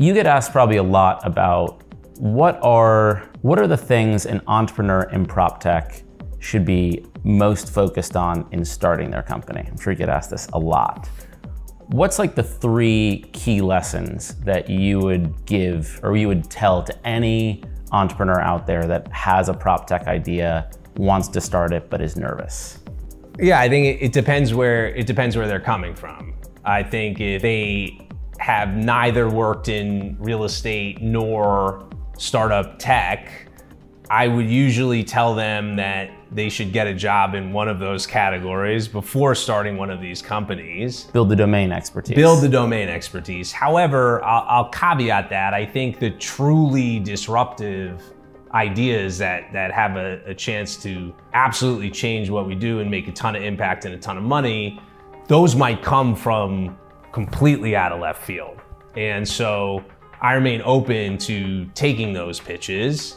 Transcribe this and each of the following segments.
You get asked probably a lot about what are what are the things an entrepreneur in prop tech should be most focused on in starting their company? I'm sure you get asked this a lot. What's like the three key lessons that you would give or you would tell to any entrepreneur out there that has a prop tech idea, wants to start it, but is nervous? Yeah, I think it depends where it depends where they're coming from. I think if they have neither worked in real estate nor startup tech, I would usually tell them that they should get a job in one of those categories before starting one of these companies. Build the domain expertise. Build the domain expertise. However, I'll, I'll caveat that. I think the truly disruptive ideas that, that have a, a chance to absolutely change what we do and make a ton of impact and a ton of money, those might come from completely out of left field. And so I remain open to taking those pitches.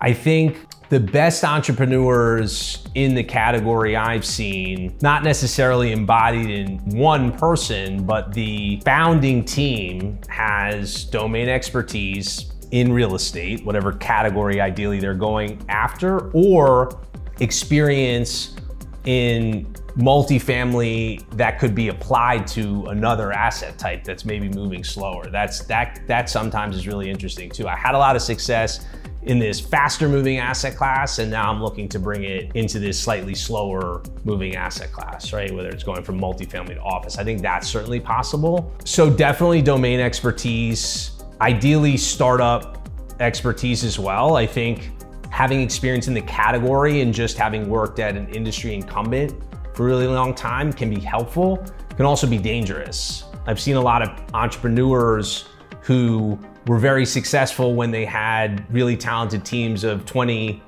I think the best entrepreneurs in the category I've seen, not necessarily embodied in one person, but the founding team has domain expertise in real estate, whatever category ideally they're going after, or experience in multifamily that could be applied to another asset type that's maybe moving slower. That's that that sometimes is really interesting too. I had a lot of success in this faster moving asset class and now I'm looking to bring it into this slightly slower moving asset class, right? Whether it's going from multifamily to office. I think that's certainly possible. So definitely domain expertise, ideally startup expertise as well. I think having experience in the category and just having worked at an industry incumbent for a really long time can be helpful, can also be dangerous. I've seen a lot of entrepreneurs who were very successful when they had really talented teams of 20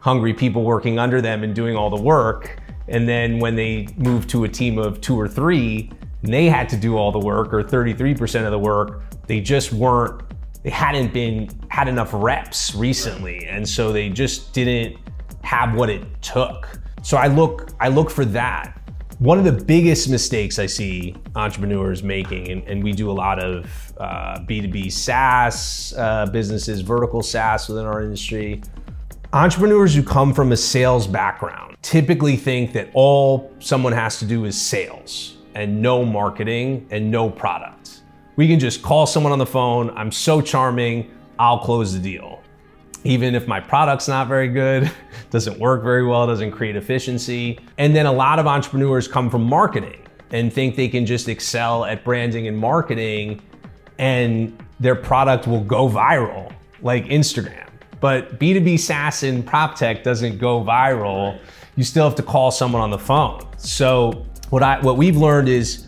hungry people working under them and doing all the work. And then when they moved to a team of two or three, they had to do all the work or 33% of the work, they just weren't, they hadn't been, had enough reps recently. And so they just didn't have what it took. So I look, I look for that. One of the biggest mistakes I see entrepreneurs making, and, and we do a lot of uh, B2B SaaS uh, businesses, vertical SaaS within our industry. Entrepreneurs who come from a sales background typically think that all someone has to do is sales and no marketing and no product. We can just call someone on the phone. I'm so charming. I'll close the deal even if my product's not very good, doesn't work very well, doesn't create efficiency. And then a lot of entrepreneurs come from marketing and think they can just excel at branding and marketing and their product will go viral like Instagram. But B2B SaaS in prop tech doesn't go viral. You still have to call someone on the phone. So what I what we've learned is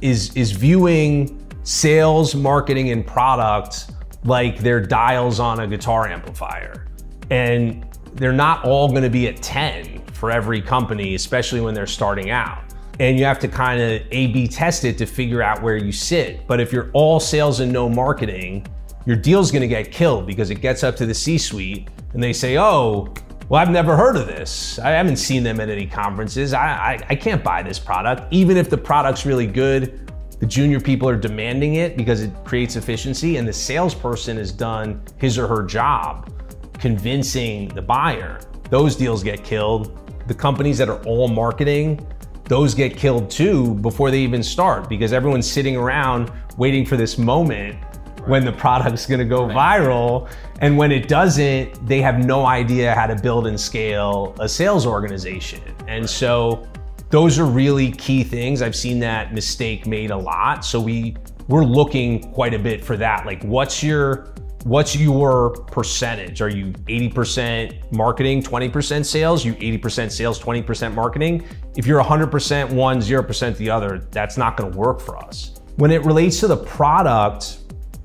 is is viewing sales, marketing, and product like they're dials on a guitar amplifier. And they're not all gonna be at 10 for every company, especially when they're starting out. And you have to kind of A B test it to figure out where you sit. But if you're all sales and no marketing, your deal's gonna get killed because it gets up to the C suite and they say, oh, well, I've never heard of this. I haven't seen them at any conferences. I, I, I can't buy this product. Even if the product's really good, the junior people are demanding it because it creates efficiency, and the salesperson has done his or her job convincing the buyer. Those deals get killed. The companies that are all marketing, those get killed too before they even start because everyone's sitting around waiting for this moment when the product's gonna go viral. And when it doesn't, they have no idea how to build and scale a sales organization. And so those are really key things. I've seen that mistake made a lot. So we we're looking quite a bit for that. Like what's your what's your percentage? Are you 80% marketing, 20% sales? You 80% sales, 20% marketing? If you're 100% one, 0% the other, that's not gonna work for us. When it relates to the product,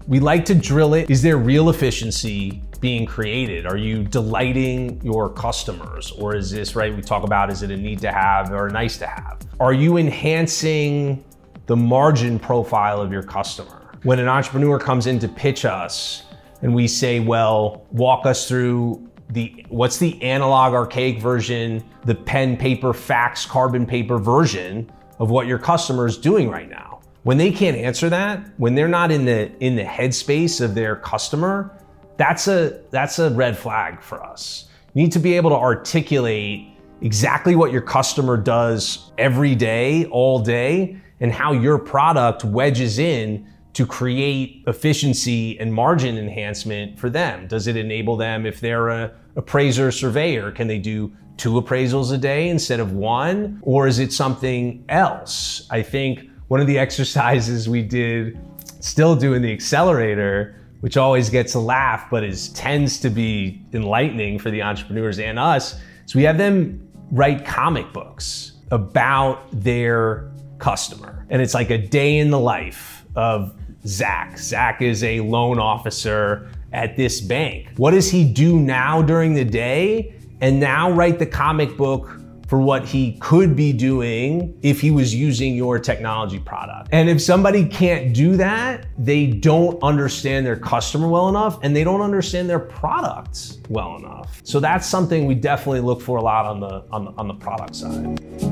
we like to drill it. Is there real efficiency being created? Are you delighting your customers? Or is this, right, we talk about, is it a need to have or nice to have? Are you enhancing the margin profile of your customer? When an entrepreneur comes in to pitch us and we say, well, walk us through the what's the analog archaic version, the pen, paper, fax, carbon paper version of what your customer is doing right now. When they can't answer that, when they're not in the in the headspace of their customer, that's a that's a red flag for us. You need to be able to articulate exactly what your customer does every day, all day, and how your product wedges in to create efficiency and margin enhancement for them. Does it enable them if they're a appraiser surveyor? Can they do two appraisals a day instead of one? Or is it something else? I think one of the exercises we did, still doing the accelerator, which always gets a laugh, but is tends to be enlightening for the entrepreneurs and us, So we have them write comic books about their customer. And it's like a day in the life of Zach. Zach is a loan officer at this bank. What does he do now during the day? And now write the comic book for what he could be doing if he was using your technology product. And if somebody can't do that, they don't understand their customer well enough and they don't understand their products well enough. So that's something we definitely look for a lot on the on the, on the product side.